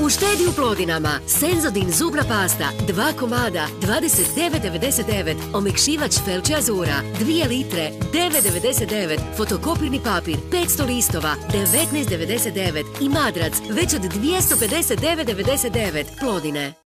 Uštedi u Plodinama. Senzodin zubna pasta. Dva komada. 29,99. Omekšivač Felče Azura. 2 litre. 9,99. Fotokopirni papir. 500 listova. 19,99. I madrac. Već od 259,99. Plodine.